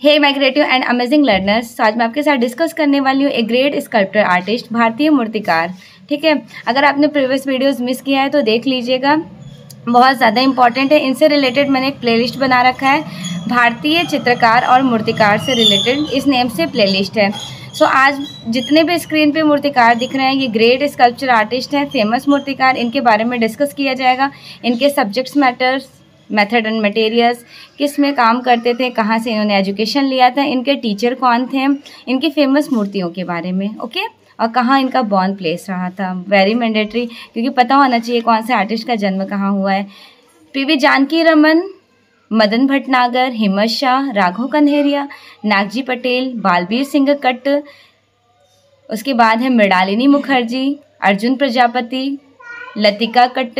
Hey migrative and amazing learners आज मैं आपके साथ डिस्कस करने वाली हूँ एक ग्रेट स्कल्प्टर आर्टिस्ट भारतीय मूर्तिकार। ठीक है? अगर आपने प्रीवियस वीडियोस मिस किया है तो देख लीजिएगा। बहुत ज़्यादा इंपॉर्टेंट है। इनसे रिलेटेड मैंने एक प्लेलिस्ट बना रखा है। भारतीय चित्रकार और मूर्तिकार से रिलेटेड इस नेम से प्लेलिस्ट है। सो so, आज जितने भी स्क्रीन पे मूर्तिकार दिख रहे हैं ये ग्रेट स्कल्पचर आर्टिस्ट हैं फ़ेमस मूर्तिकार इनके बारे में डिस्कस किया जाएगा। इनके subjects matters method and materials किसमें काम करते थे कहाँ से इन्होंने एजुकेशन लिया था इनके टीचर कौन थे इनकी फ़ेमस मूर्तियों के बारे में ओके और कहाँ इनका बॉर्न प्लेस रहा था वेरी मैंडेटरी क्योंकि पता होना चाहिए कौन से आर्टिस्ट का जन्म कहाँ हुआ है। पी वी जानकी रमन मदन भटनागर हिम्मत शाह, राघव कन्हेरिया, नागजी पटेल बालबीर सिंह कट्ट उसके बाद है Mrinalini Mukherjee, Arjun Prajapati, Latika Katt,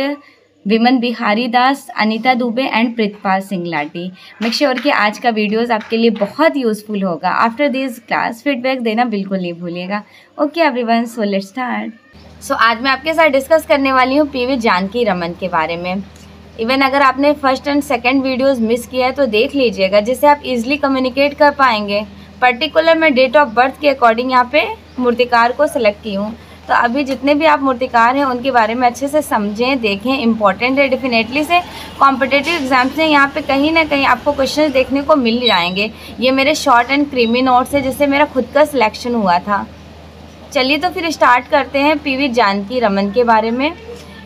Biman Bihari Das, Anita Dubey and Pritpal Singh Lati make sure कि आज का वीडियोस आपके लिए बहुत यूज़फुल होगा। आफ्टर दिस क्लास फीडबैक देना बिल्कुल नहीं भूलिएगा। Okay everyone so let's start so आज मैं आपके साथ डिस्कस करने वाली हूँ पी वी जानकी रमन के बारे में। इवन अगर आपने first and second videos miss किया है तो देख लीजिएगा, जिससे आप इजिली कम्युनिकेट कर पाएँगे। पर्टिकुलर मैं डेट ऑफ़ बर्थ के अकॉर्डिंग यहाँ पे मूर्तिकार को सिलेक्ट की हूँ। तो अभी जितने भी आप मूर्तिकार हैं, उनके बारे में अच्छे से समझें, देखें इंपॉर्टेंट है डेफिनेटली से। कॉम्पिटेटिव एग्ज़ाम से यहाँ पे कहीं ना कहीं आपको क्वेश्चन देखने को मिल जाएँगे। ये मेरे शॉर्ट एंड क्रीमी नोट्स है, जिससे मेरा खुद का सिलेक्शन हुआ था। चलिए तो फिर स्टार्ट करते हैं पी वी जानकी रमन के बारे में।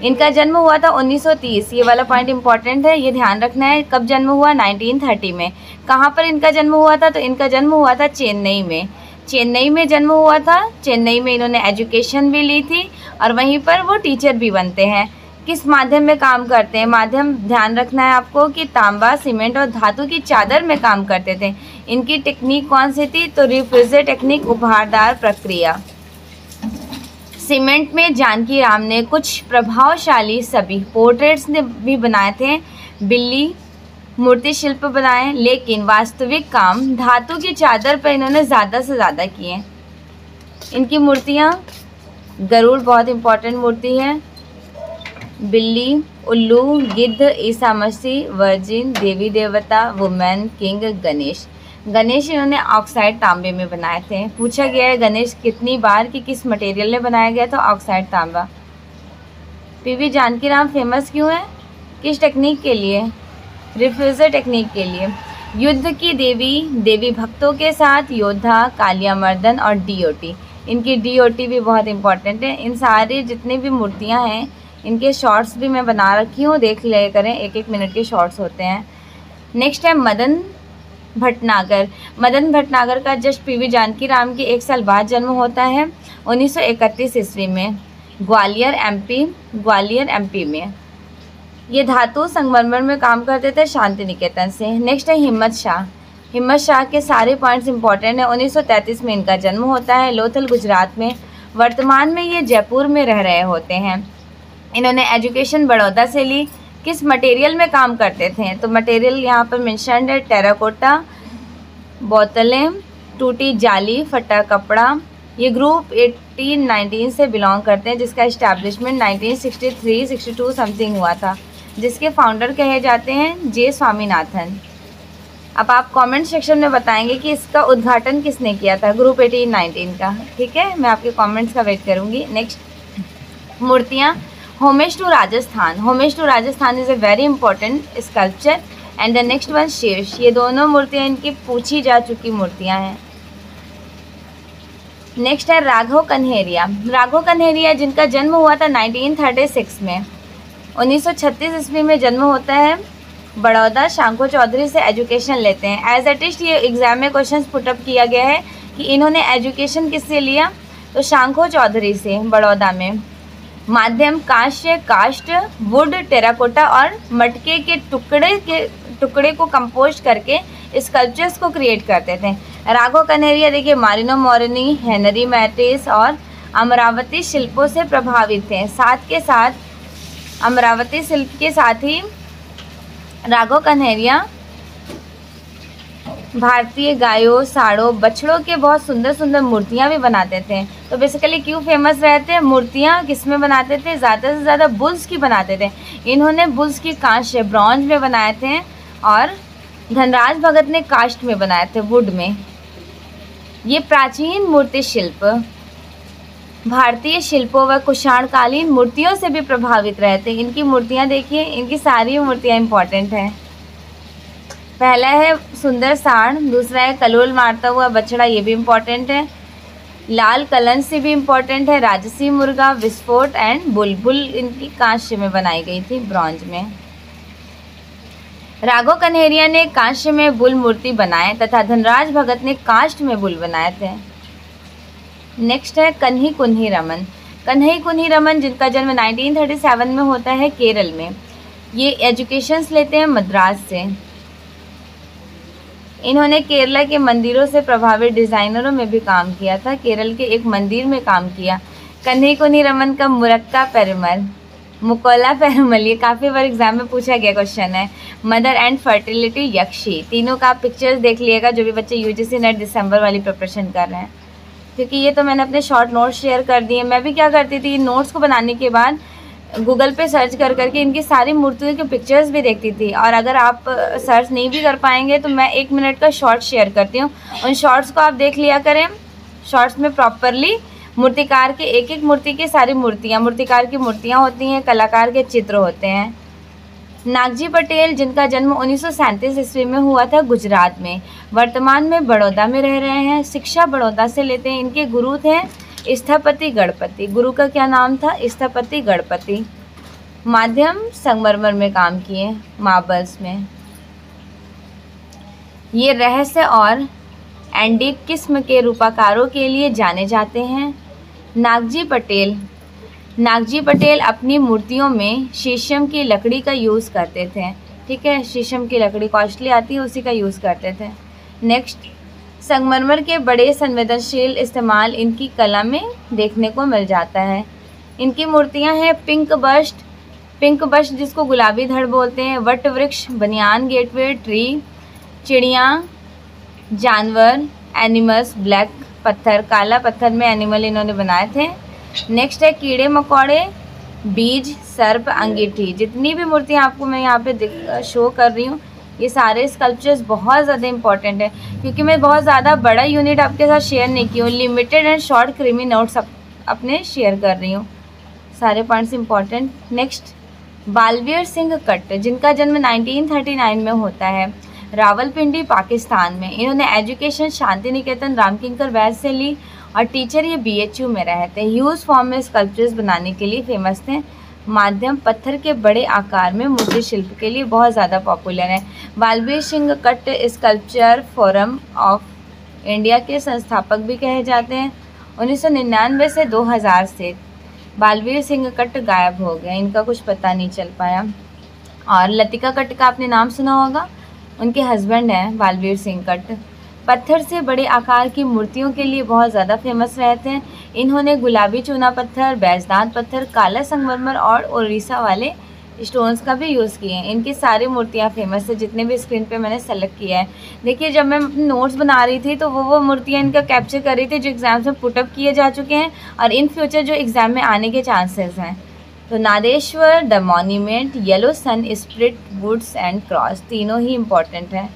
इनका जन्म हुआ था 1930 ये वाला पॉइंट इंपॉर्टेंट है, ये ध्यान रखना है, कब जन्म हुआ? 1930 में। कहाँ पर इनका जन्म हुआ था? तो इनका जन्म हुआ था चेन्नई में। चेन्नई में जन्म हुआ था। चेन्नई में इन्होंने एजुकेशन भी ली थी और वहीं पर वो टीचर भी बनते हैं। किस माध्यम में काम करते हैं? माध्यम ध्यान रखना है आपको कि तांबा, सीमेंट और धातु की चादर में काम करते थे। इनकी टेक्निक कौन सी थी? तो रिफ्रिजर टेक्निक उपहारदार प्रक्रिया। सीमेंट में जानकी राम ने कुछ प्रभावशाली सभी पोर्ट्रेट्स ने भी बनाए थे, बिल्ली, मूर्ति शिल्प बनाए, लेकिन वास्तविक काम धातु की चादर पर इन्होंने ज़्यादा से ज़्यादा किए। इनकी मूर्तियाँ गरुड़ बहुत इम्पोर्टेंट मूर्ति है। बिल्ली, उल्लू, गिद्ध, ईसा मसीह, वर्जिन, देवी देवता, वुमेन, किंग, गणेश। गणेश इन्होंने ऑक्साइड तांबे में बनाए थे। पूछा गया है, गणेश कितनी बार कि किस मटेरियल में बनाया गया था ऑक्साइड तांबा? पीवी जानकी राम फ़ेमस क्यों है? किस टेक्निक के लिए? रिफ्यूज़र टेक्निक के लिए। युद्ध की देवी देवी भक्तों के साथ योद्धा कालिया मर्दन और डीओटी इनकी डीओटी भी बहुत इंपॉर्टेंट है। इन सारे जितने भी मूर्तियाँ हैं, इनके शॉर्ट्स भी मैं बना रखी हूँ। देख ले करें एक एक मिनट के शॉर्ट्स होते हैं। नेक्स्ट है मदन। भटनागर। मदन भटनागर का just P V Janaki Ram के एक साल बाद जन्म होता है उन्नीस ईस्वी में, ग्वालियर एमपी ग्वालियर एमपी में। ये धातु संगमरमर में काम करते थे शांति निकेतन से। नेक्स्ट है हिम्मत शाह। हिम्मत शाह के सारे पॉइंट्स इंपॉर्टेंट हैं। 1933 में इनका जन्म होता है। लोथल, गुजरात में। वर्तमान में ये जयपुर में रह रहे होते हैं। इन्होंने एजुकेशन बड़ौदा से ली। किस मटेरियल में काम करते थे? तो मटेरियल यहाँ पर मैंशनड है टेराकोटा बोतलें टूटी जाली, फटा कपड़ा। ये ग्रुप 1819 से बिलोंग करते हैं, जिसका इस्टेब्लिशमेंट 1963-62 समथिंग हुआ था। जिसके फाउंडर कहे जाते हैं जे स्वामीनाथन। अब आप कमेंट सेक्शन में बताएँगे कि इसका उद्घाटन किसने किया था ग्रुप एटीन नाइनटीन का। ठीक है? मैं आपके कमेंट्स का वेट करूँगी। नेक्स्ट मूर्तियाँ। Homage to Rajasthan. Homage to Rajasthan is a very important sculpture and the next one शीर्ष ये दोनों मूर्तियाँ इनकी पूछी जा चुकी मूर्तियाँ हैं। नेक्स्ट है राघव कन्हेरिया। राघव कन्हेरिया जिनका जन्म हुआ था 1936 में। 1936 ईस्वी में जन्म होता है बड़ौदा शांको चौधरी से एजुकेशन लेते हैं। एज एटिस्ट ये एग्ज़ाम में क्वेश्चन पुटअप किया गया है कि इन्होंने एजुकेशन किससे लिया? तो शांको चौधरी से, बड़ौदा में। माध्यम काश्य कास्ट वुड टेराकोटा और मटके के टुकड़े के टुकड़े को कंपोज करके स्कल्पचर्स को क्रिएट करते थे। राघो कन्हैया देखिए, मारिनो मोरनी, हेनरी मैटिस और अमरावती शिल्पों से प्रभावित थे। साथ के साथ, अमरावती शिल्प के साथ ही राघो कन्हैया भारतीय गायों, साड़ों, बछड़ों के बहुत सुंदर सुंदर मूर्तियाँ भी बनाते थे। तो बेसिकली क्यों फ़ेमस रहते हैं मूर्तियाँ किसमें बनाते थे? ज़्यादा से ज़्यादा बुल्स की बनाते थे। इन्होंने बुल्स की कांच ब्रॉन्ज में बनाए थे और धनराज भगत ने कास्ट में बनाए थे वुड में। ये प्राचीन मूर्ति शिल्प, भारतीय शिल्पों व कुषाणकालीन मूर्तियों से भी प्रभावित रहते हैं इनकी मूर्तियाँ देखिए, इनकी सारी मूर्तियाँ इंपॉर्टेंट हैं। पहला है सुंदर साण, दूसरा है कलोल मारता हुआ बछड़ा, ये भी इम्पोर्टेंट है। लाल कलन से भी इम्पोर्टेंट है, राजसी मुर्गा, विस्फोट एंड बुलबुल इनकी कांस्य में बनाई गई थी ब्रॉन्ज में। राघव कन्हेरिया ने कांस्य में बुल मूर्ति बनाए तथा धनराज भगत ने काष्ट में बुल बनाए थे। नेक्स्ट है कन्ही कुन्ही रमन। कन्हई कुन्ही रमन, जिनका जन्म 1937 में होता है, केरल में। ये एजुकेशंस लेते हैं मद्रास से। इन्होंने केरला के मंदिरों से प्रभावित डिज़ाइनरों में भी काम किया था। केरल के एक मंदिर में काम किया। कुन्ही रमन का मुरक्का पेरमल, मुकोला पेरमल, ये काफ़ी बार एग्ज़ाम में पूछा गया क्वेश्चन है। मदर एंड फर्टिलिटी यक्षी, तीनों का आप पिक्चर्स देख लिएगा, जो भी बच्चे यूजीसी नेट दिसंबर वाली प्रिपरेशन कर रहे हैं। क्योंकि ये तो मैंने अपने शॉर्ट नोट्स शेयर कर दिए। मैं भी क्या करती थी नोट्स को बनाने के बाद गूगल पे सर्च कर करके इनकी सारी मूर्तियों की पिक्चर्स भी देखती थी। और अगर आप सर्च नहीं भी कर पाएँगे तो मैं एक मिनट का शॉर्ट शेयर करती हूँ। उन शॉर्ट्स को आप देख लिया करें। शॉर्ट्स में प्रॉपरली मूर्तिकार के एक एक मूर्ति की सारी मूर्तियाँ, मूर्तिकार की मूर्तियाँ होती हैं, कलाकार के चित्र होते हैं। नागजी पटेल, जिनका जन्म उन्नीस ईस्वी में हुआ था गुजरात में, वर्तमान में बड़ौदा में रह रहे हैं। शिक्षा बड़ौदा से लेते हैं। इनके गुरु थे स्थपति गणपति। गुरु का क्या नाम था? स्थपति गणपति। माध्यम संगमरमर में काम किए मार्बल्स में। ये रहस्य और एंडीक किस्म के रूपाकारों के लिए जाने जाते हैं। नागजी पटेल। नागजी पटेल अपनी मूर्तियों में शीशम की लकड़ी का यूज़ करते थे। ठीक है? शीशम की लकड़ी कॉस्टली आती है, उसी का यूज़ करते थे। नेक्स्ट संगमरमर के बड़े संवेदनशील इस्तेमाल इनकी कला में देखने को मिल जाता है। इनकी मूर्तियाँ हैं पिंक बस्ट। पिंक बस्ट जिसको गुलाबी धड़ बोलते हैं। वट वृक्ष, बनियान गेटवे, ट्री, चिड़िया, जानवर, एनिमल्स, ब्लैक पत्थर, काला पत्थर में एनिमल इन्होंने बनाए थे। नेक्स्ट है कीड़े मकोड़े, बीज, सर्प, अंगीठी। जितनी भी मूर्तियाँ आपको मैं यहाँ पे शो कर रही हूँ ये सारे स्कल्पचर्स बहुत ज़्यादा इंपॉर्टेंट है, क्योंकि मैं बहुत ज़्यादा बड़ा यूनिट आपके साथ शेयर नहीं की हूँ limited and short creamy notes अपने शेयर कर रही हूँ। सारे points important next Balbir Singh Katt, जिनका जन्म 1939 में होता है, रावलपिंडी, पाकिस्तान में। इन्होंने एजुकेशन शांति निकेतन रामकिंकर वैद से ली और टीचर ये बीएचयू में रहे थे ह्यूज फॉर्म में स्कल्पचर्स बनाने के लिए फ़ेमस थे। माध्यम पत्थर के बड़े आकार में मूर्ति शिल्प के लिए बहुत ज़्यादा पॉपुलर है। बालवीर सिंह कट्ट स्कल्पचर फोरम ऑफ़ इंडिया के संस्थापक भी कहे जाते हैं। उन्नीस सौ निन्यानवे से 2000 से बालवीर सिंह कट्ट गायब हो गए, इनका कुछ पता नहीं चल पाया। और लतिका कट्ट का आपने नाम सुना होगा? उनके हस्बैंड हैं बालवीर सिंह कट्ट पत्थर से बड़े आकार की मूर्तियों के लिए बहुत ज़्यादा फ़ेमस रहते हैं। इन्होंने गुलाबी चूना पत्थर, बैजनाथ पत्थर, काला संगमरमर और उड़ीसा वाले स्टोन्स का भी यूज़ किए हैं। इनकी सारी मूर्तियाँ फ़ेमस है, जितने भी स्क्रीन पे मैंने सेलेक्ट किया है। देखिए, जब मैं अपने नोट्स बना रही थी तो वो वो मूर्तियाँ इनका कैप्चर कर रही थी, जो एग्ज़ाम्स में पुटअप किए जा चुके हैं और इन फ्यूचर जो एग्ज़ाम में आने के चांसेस हैं। तो Nadeshwar the monument yellow sun spirit woods and cross तीनों ही इंपॉर्टेंट हैं।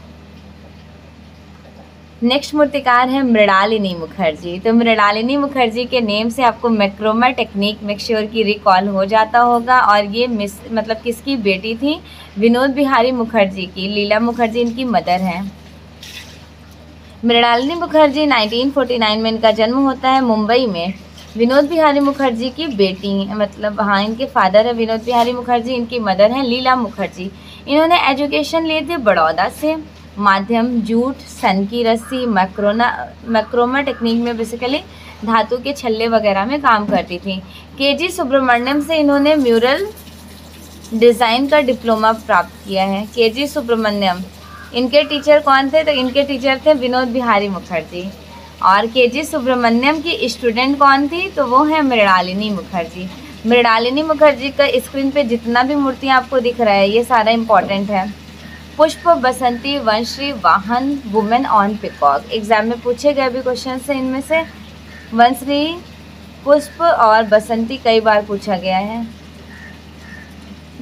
नेक्स्ट मूर्तिकार है मृणालिनी मुखर्जी। तो मृणालिनी मुखर्जी के नेम से आपको मैक्रोमा टेक्निक मेक्श्योर की रिकॉल हो जाता होगा और ये मिस मतलब किसकी बेटी थी? विनोद बिहारी मुखर्जी की। लीला मुखर्जी इनकी मदर हैं। मृणालिनी मुखर्जी 1949 में इनका जन्म होता है मुंबई में। विनोद बिहारी मुखर्जी की बेटी मतलब हाँ इनके फादर है विनोद बिहारी मुखर्जी, इनकी मदर हैं लीला मुखर्जी। इन्होंने एजुकेशन लिए थे बड़ौदा से। माध्यम, जूट सन की रस्सी, मैक्रोना, मैक्रोमा टेक्निक में बेसिकली धातु के छल्ले वगैरह में काम करती थी। के जी सुब्रमण्यम से इन्होंने म्यूरल डिज़ाइन का डिप्लोमा प्राप्त किया है। के जी सुब्रमण्यम, इनके टीचर कौन थे? तो इनके टीचर थे विनोद बिहारी मुखर्जी। और के जी सुब्रमण्यम की स्टूडेंट कौन थी? तो वो है मृणालिनी मुखर्जी। मृणालिनी मुखर्जी का स्क्रीन पे जितना भी मूर्तियाँ आपको दिख रहा है, ये सारा इंपॉर्टेंट है। पुष्प बसंती, वंश्री, वाहन वुमेन ऑन पिकॉक एग्ज़ाम में पूछे गए भी क्वेश्चन से इनमें से। वंश्री, पुष्प और बसंती कई बार पूछा गया है।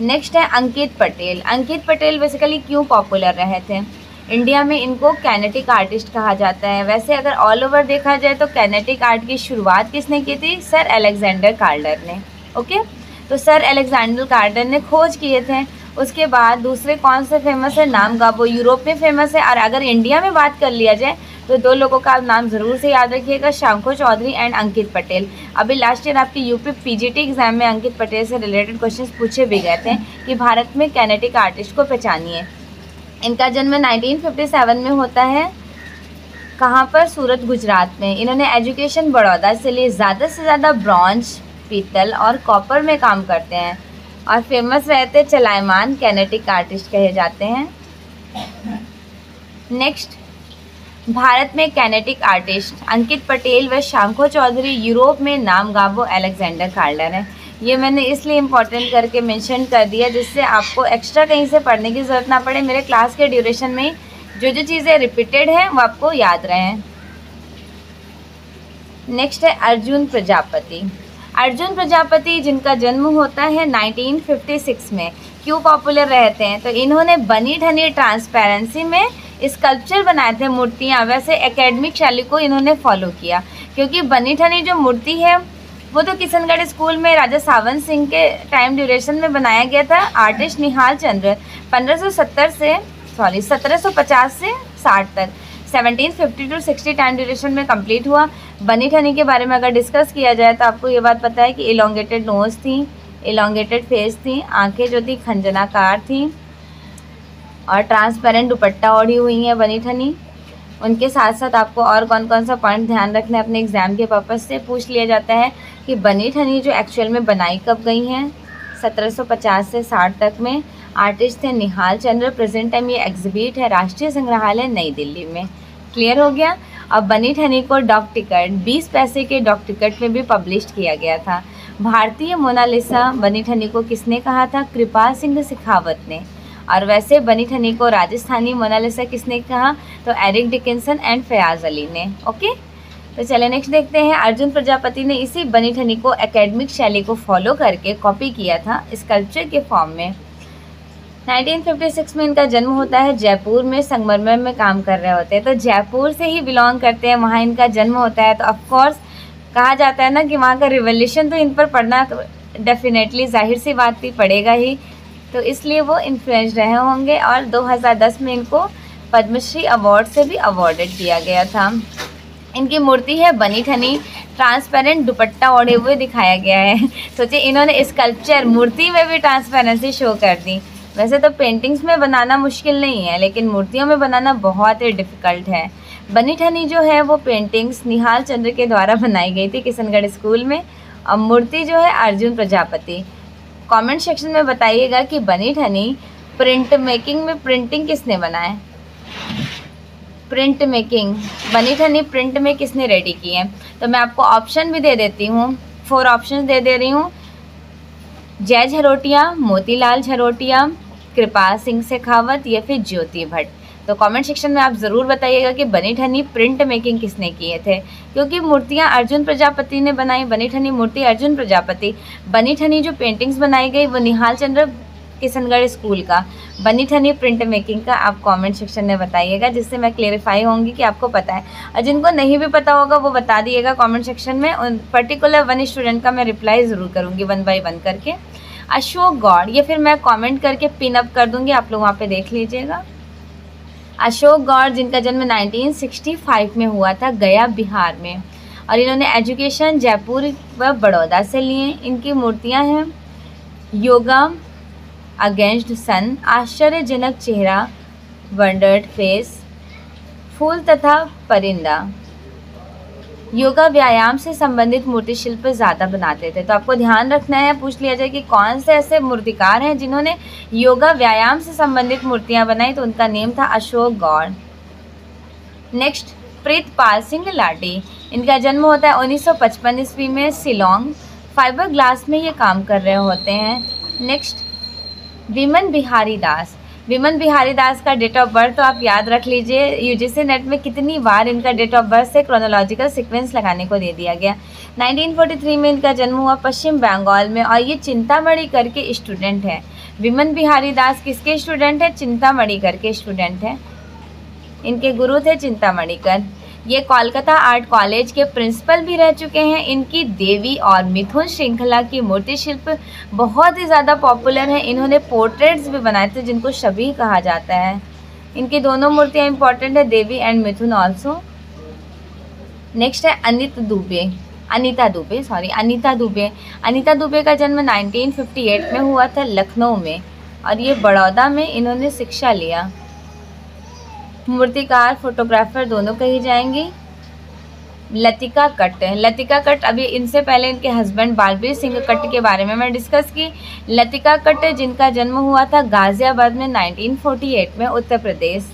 नेक्स्ट है अंकित पटेल। अंकित पटेल बेसिकली क्यों पॉपुलर रहे थे? इंडिया में इनको कैनेटिक आर्टिस्ट कहा जाता है। वैसे अगर ऑल ओवर देखा जाए तो कैनेटिक आर्ट की शुरुआत किसने की थी? सर अलेक्जेंडर कार्डर ने। ओके तो सर अलेक्जेंडर कार्डर ने खोज किए थे उसके बाद दूसरे कौन से फ़ेमस है? नाम का वो यूरोप में फ़ेमस है। और अगर इंडिया में बात कर लिया जाए तो दो लोगों का आप नाम ज़रूर से याद रखिएगा, शंखो चौधरी एंड अंकित पटेल। अभी लास्ट ईयर आपके यूपी पीजीटी एग्ज़ाम में अंकित पटेल से रिलेटेड क्वेश्चन पूछे भी गए थे कि भारत में कैनेटिक आर्टिस्ट को पहचानिए। इनका जन्म 1957 में होता है। कहाँ पर? सूरत, गुजरात में। इन्होंने एजुकेशन बड़ौदा से लिए ज़्यादा से ज़्यादा ब्रॉन्ज पीतल और कॉपर में काम करते हैं। और फ़ेमस रहते चलायमान कैनेटिक आर्टिस्ट कहे जाते हैं। नेक्स्ट भारत में कैनेटिक आर्टिस्ट अंकित पटेल व शांखो चौधरी यूरोप में नाम गाबो एलेक्जेंडर कार्लर है। ये मैंने इसलिए इम्पोर्टेंट करके मेंशन कर दिया जिससे आपको एक्स्ट्रा कहीं से पढ़ने की ज़रूरत ना पड़े। मेरे क्लास के ड्यूरेशन में जो जो चीज़ें रिपीटेड हैं, वो आपको याद रहें। नेक्स्ट है अर्जुन प्रजापति। अर्जुन प्रजापति, जिनका जन्म होता है 1956 में, क्यों पॉपुलर रहते हैं? तो इन्होंने बनी ठनी ट्रांसपेरेंसी में स्कल्पचर बनाए थे, मूर्तियाँ। वैसे एकेडमिक शैली को इन्होंने फॉलो किया, क्योंकि बनी ठनी जो मूर्ति है, वो तो किशनगढ़ स्कूल में राजा सावन सिंह के टाइम ड्यूरेशन में बनाया गया था, आर्टिस्ट निहाल चंद्र 1570 से सॉरी 1750 से 60 तक। 1750 टू 60 टाइम ड्यूरेशन में कंप्लीट हुआ। बनी ठनी के बारे में अगर डिस्कस किया जाए तो आपको ये बात पता है कि इलोंगेटेड नोज़ थी इलोंगेटेड फेस थी, आँखें जो थी खंजनाकार थी, और ट्रांसपेरेंट दुपट्टा ओढ़ी हुई है बनी ठनी। उनके साथ साथ आपको और कौन कौन सा पॉइंट ध्यान रखना है अपने एग्ज़ाम के पर्पज़ से, पूछ लिया जाता है कि बनी ठनी जो एक्चुअल में बनाई कब गई हैं? 1750 से 60 तक में। आर्टिस्ट थे निहाल चंद्र। प्रेजेंट टाइम ये एग्जिबिट है राष्ट्रीय संग्रहालय नई दिल्ली में। क्लियर हो गया। अब बनी ठनी को डॉक टिकट 20 पैसे के डॉक टिकट में भी पब्लिश किया गया था। भारतीय मोनालिसा, बनी ठनी को किसने कहा था? कृपाल सिंह सिखावत ने। और वैसे बनी ठनी को राजस्थानी मोनालिसा किसने कहा? तो Eric Dickinson and Fayaz Ali ने। ओके? तो चले नेक्स्ट देखते हैं। अर्जुन प्रजापति ने इसी बनी ठनी को एकेडमिक शैली को फॉलो करके कॉपी किया था स्कल्पचर के फॉर्म में। 1956 में इनका जन्म होता है जयपुर में, संगमरमर में काम कर रहे होते हैं। तो जयपुर से ही बिलोंग करते हैं, वहाँ इनका जन्म होता है। तो ऑफकोर्स कहा जाता है ना कि वहाँ का रिवोल्यूशन तो इन पर पढ़ना डेफिनेटली ज़ाहिर सी बात थी पड़ेगा ही। तो इसलिए वो इन्फ्लुएंस रहे होंगे और 2010 में इनको पद्मश्री अवार्ड से भी अवार्डेड किया गया था। इनकी मूर्ति है बनी ठनी ट्रांसपेरेंट दुपट्टा ओढ़े हुए दिखाया गया है। सोचिए, इन्होंने स्कल्पचर मूर्ति में भी ट्रांसपेरेंसी शो कर दी। वैसे तो पेंटिंग्स में बनाना मुश्किल नहीं है, लेकिन मूर्तियों में बनाना बहुत ही डिफ़िकल्ट है। बनी ठनी जो है, वो पेंटिंग्स निहाल चंद्र के द्वारा बनाई गई थी किशनगढ़ स्कूल में, और मूर्ति जो है अर्जुन प्रजापति। कमेंट सेक्शन में बताइएगा कि बनी ठनी प्रिंट मेकिंग में प्रिंटिंग किसने बनाए प्रिंट मेकिंग बनी ठनी प्रिंट में किसने रेडी की है? तो मैं आपको ऑप्शन भी दे देती हूँ फोर ऑप्शन दे दे रही हूँ। जय झरोटिया, मोतीलाल झरोटिया कृपाल सिंह शेखावत या फिर ज्योति भट्ट। तो कमेंट सेक्शन में आप ज़रूर बताइएगा कि बनी ठनी प्रिंट मेकिंग किसने किए थे। क्योंकि मूर्तियाँ अर्जुन प्रजापति ने बनाई, बनी ठनी मूर्ति अर्जुन प्रजापति। बनी ठनी जो पेंटिंग्स बनाई गई, वो निहाल चंद्र किशनगढ़ स्कूल का। बनी ठनी प्रिंट मेकिंग का आप कमेंट सेक्शन में बताइएगा, जिससे मैं क्लेरिफाई होंगी कि आपको पता है। और जिनको नहीं भी पता होगा, वो बता दिएगा कमेंट सेक्शन में। पर्टिकुलर वन स्टूडेंट का मैं रिप्लाई ज़रूर करूँगी वन बाई वन करके। अशोक गौड़, ये फिर मैं कमेंट करके पिन अप कर दूँगी, आप लोग वहाँ पे देख लीजिएगा। अशोक गौड़, जिनका जन्म 1965 में हुआ था, गया बिहार में। और इन्होंने एजुकेशन जयपुर व बड़ौदा से लिए। इनकी मूर्तियाँ हैं, योगा अगेंस्ट सन, आश्चर्यजनक चेहरा, वंडर्ड फेस, फूल तथा परिंदा। योगा व्यायाम से संबंधित मूर्ति शिल्प ज़्यादा बनाते थे। तो आपको ध्यान रखना है, पूछ लिया जाए कि कौन से ऐसे मूर्तिकार हैं जिन्होंने योगा व्यायाम से संबंधित मूर्तियाँ बनाई तो उनका नेम था अशोक गौड़। नेक्स्ट प्रीतपाल सिंह लाडी। इनका जन्म होता है उन्नीस सौ पचपन ईस्वी में सिलोंग फाइबर ग्लास में ये काम कर रहे होते हैं। नेक्स्ट विमन बिहारी दास। विमन बिहारी दास का डेट ऑफ़ बर्थ तो आप याद रख लीजिए यूजीसी नेट में कितनी बार इनका डेट ऑफ़ बर्थ से क्रोनोलॉजिकल सीक्वेंस लगाने को दे दिया गया। 1943 में इनका जन्म हुआ पश्चिम बंगाल में और ये चिंतामणि करके स्टूडेंट है। विमन बिहारी दास किसके स्टूडेंट है? चिंतामणि करके स्टूडेंट है। इनके गुरु थे चिंतामणिकर। ये कोलकाता आर्ट कॉलेज के प्रिंसिपल भी रह चुके हैं। इनकी देवी और मिथुन श्रृंखला की मूर्ति शिल्प बहुत ही ज़्यादा पॉपुलर है। इन्होंने पोर्ट्रेट्स भी बनाए थे, जिनको शबी कहा जाता है। इनकी दोनों मूर्तियाँ इंपॉर्टेंट है, Devi and Mithun also next है अनित दुबे। अनीता दुबे सॉरी अनीता दुबे। अनीता दुबे का जन्म 1958 में हुआ था लखनऊ में, और ये बड़ौदा में इन्होंने शिक्षा लिया। मूर्तिकार फोटोग्राफर दोनों कही जाएँगी। लतिका कट लतिका कट, अभी इनसे पहले इनके हस्बैंड बालवीर सिंह कट के बारे में मैं डिस्कस की। लतिका कट, जिनका जन्म हुआ था गाज़ियाबाद में 1948 में उत्तर प्रदेश।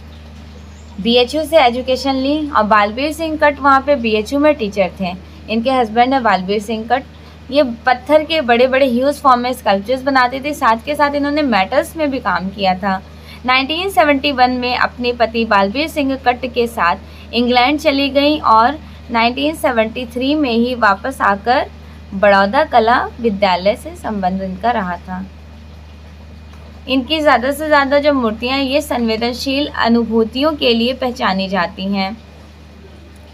बीएचयू से एजुकेशन ली और बालवीर सिंह कट वहाँ पे बीएचयू में टीचर थे। इनके हस्बैंड है बालवीर सिंह कट। ये पत्थर के बड़े बड़े ह्यूज फॉर्म में स्कल्पचर्स बनाते थे। साथ के साथ इन्होंने मेटल्स में भी काम किया था। 1971 में अपने पति बालवीर सिंह कट्ट के साथ इंग्लैंड चली गई और 1973 में ही वापस आकर बड़ौदा कला विद्यालय से संबंध इनका रहा था। इनकी ज़्यादा से ज़्यादा जो मूर्तियाँ ये संवेदनशील अनुभूतियों के लिए पहचानी जाती हैं।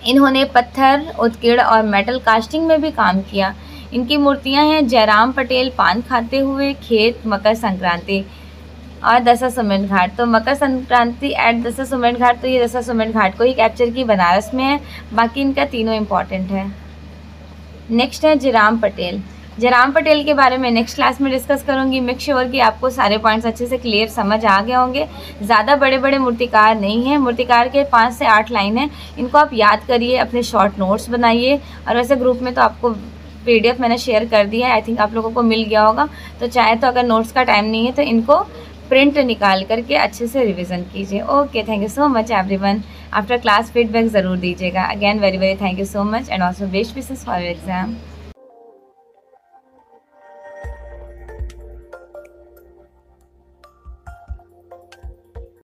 इन्होंने पत्थर, उत्कीर्ण और मेटल कास्टिंग में भी काम किया। इनकी मूर्तियाँ हैं जयराम पटेल, पान खाते हुए, खेत, मकर संक्रांति। और दशा सुमेंट घाट। तो मकर संक्रांति एट दशा सुमेंट घाट तो ये दशा सुमेंट घाट को ही कैप्चर की बनारस में है। बाकी इनका तीनों इंपॉर्टेंट है। नेक्स्ट है जयराम पटेल। जयराम पटेल के बारे में नेक्स्ट क्लास में डिस्कस करूँगी। मेक श्योर कि आपको सारे पॉइंट्स अच्छे से क्लियर समझ आ गए होंगे। ज़्यादा बड़े बड़े मूर्तिकार नहीं हैं। मूर्तिकार के पाँच से आठ लाइन हैं। इनको आप याद करिए, अपने शॉर्ट नोट्स बनाइए। और वैसे ग्रुप में तो आपको पीडीएफ मैंने शेयर कर दिया है। आई थिंक आप लोगों को मिल गया होगा। तो चाहे तो अगर नोट्स का टाइम नहीं है तो इनको प्रिंट निकाल करके अच्छे से रिविज़न कीजिए। Okay thank you so much everyone after class feedback ज़रूर दीजिएगा। Again very very thank you so much and also best wishes for your exam